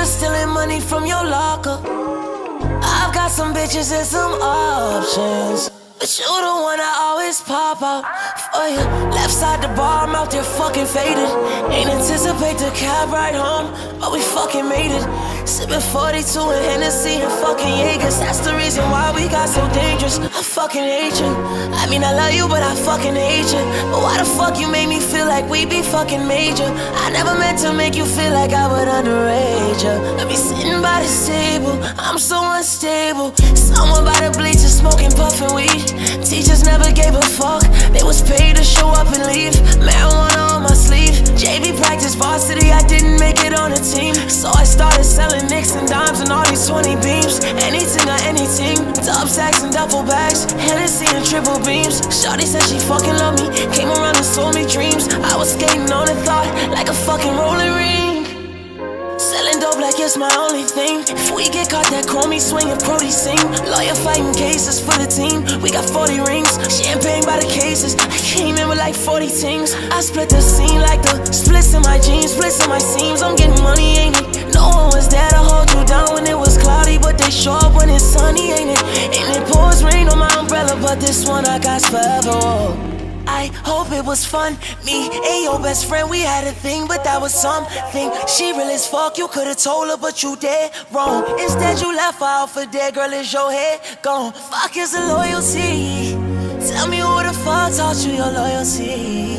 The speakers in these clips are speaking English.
for stealing money from your locker. I've got some bitches and some options. But you the one I always pop out for you. Left side the bar, I'm out there fucking faded. Ain't anticipate the cab ride home, but we fucking made it. Sipping 42 and Hennessy and fucking Jaegers. That's the reason why we got so dangerous. I fucking hate you. I mean, I love you, but I fucking hate you. But why the fuck you make me feel like we be fucking major? I never meant to make you feel like I would underage you. I be sitting by the table, I'm so unstable. Someone by the bleachers smoking, puffing weed. Teachers never gave a fuck. They was paid to show up and leave. Marijuana on my sleeve. JV practice varsity, I didn't make it on the team. So I started selling nicks and dimes and all these 20 beams. Anything or anything. Dub sacks and duffel bags. Hennessy and triple beams. Shawty said she fucking love me. Came around and sold me dreams. I was skating on a thought like a fucking rolling ring. Like it's my only thing. If we get caught, that call me swinging, Brody sing. Lawyer fighting cases for the team. We got 40 rings, champagne by the cases. I came in with like 40 things. I split the scene like the splits in my jeans, splits in my seams. I'm getting money, ain't it? No one was there to hold you down when it was cloudy, but they show up when it's sunny, ain't it? And it pours rain on my umbrella, but this one I got forever. I hope it was fun. Me and your best friend, we had a thing, but that was something. She real as fuck, you could've told her, but you did wrong. Instead, you left her out for dead, girl, is your head gone? Fuck is the loyalty? Tell me who the fuck taught you your loyalty?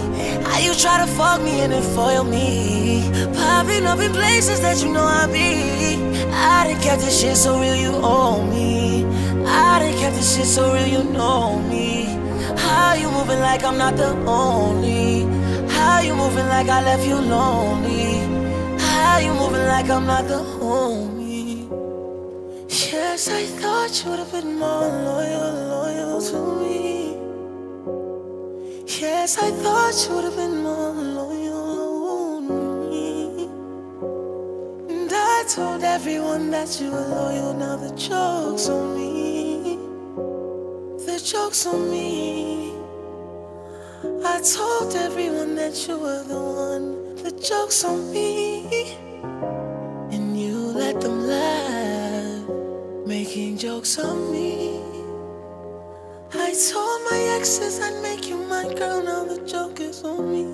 How you try to fuck me and then foil me? Popping up in places that you know I be. I done kept this shit so real, you owe me. I done kept this shit so real, you know me. How you moving like I'm not the only? How you moving like I left you lonely? How you moving like I'm not the homie? Yes, I thought you would have been more loyal, loyal to me. Yes, I thought you would have been more loyal to me. And I told everyone that you were loyal, now the joke's on me. The joke's on me. I told everyone that you were the one. The joke's on me. And you let them laugh, making jokes on me. I told my exes I'd make you my girl, now the joke is on me.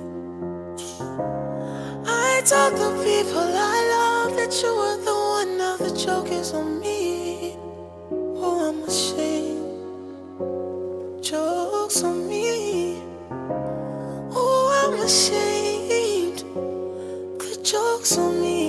I told the people I love that you were the one, now the joke is on me. Oh, I'm ashamed. Jokes on me. Ashamed. The joke's on me.